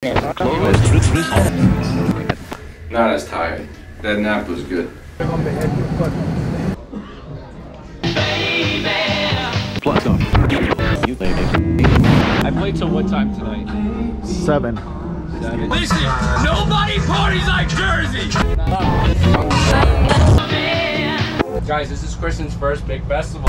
Not as tired. That nap was good. I played till what time tonight? Seven. Listen, nobody parties like Jersey! Guys, this is Kristen's first big festival.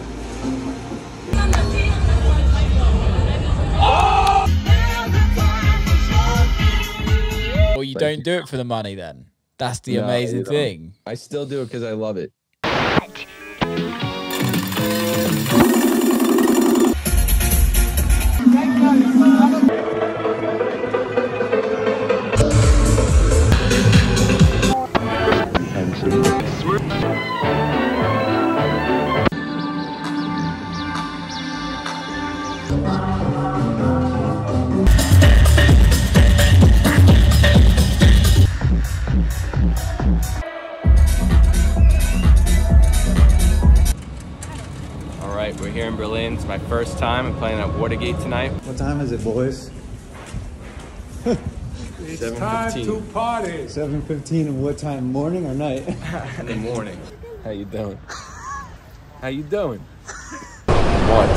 don't do it for the money then. That's the amazing thing. I still do it because I love it. All right, we're here in Berlin. It's my first time. I'm playing at Watergate tonight. What time is it, boys? It's Seven fifteen party. 7.15 and what time? Morning or night? in the morning. How you doing? How you doing? what?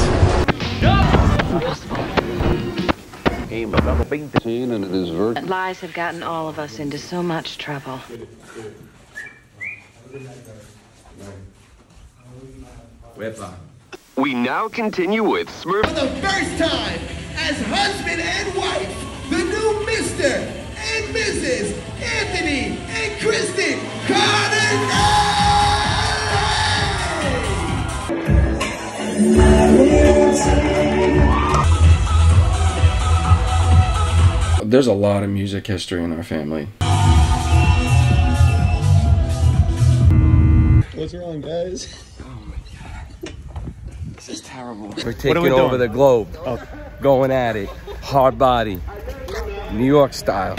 and it is virtual. Lies have gotten all of us into so much trouble. We now continue with Smurf. For the first time, as husband and wife, the new Mr. and Mrs. Anthony and Kristen Cardinale! There's a lot of music history in our family. What's wrong, guys? This is terrible. We're taking we over the globe. Okay. Going at it. Hard body. New York style.